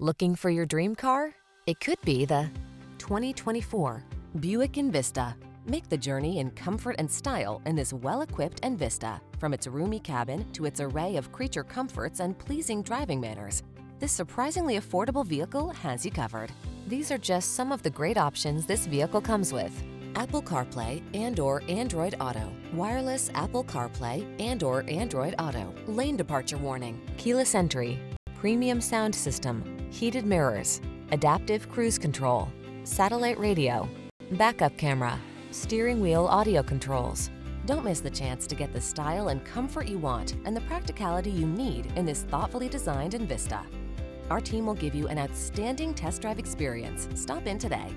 Looking for your dream car? It could be the 2024 Buick Envista. Make the journey in comfort and style in this well-equipped Envista. From its roomy cabin to its array of creature comforts and pleasing driving manners, this surprisingly affordable vehicle has you covered. These are just some of the great options this vehicle comes with. Apple CarPlay and or Android Auto, wireless Apple CarPlay and or Android Auto, lane departure warning, keyless entry, premium sound system, heated mirrors, adaptive cruise control, satellite radio, backup camera, steering wheel audio controls. Don't miss the chance to get the style and comfort you want and the practicality you need in this thoughtfully designed Envista. Our team will give you an outstanding test drive experience. Stop in today.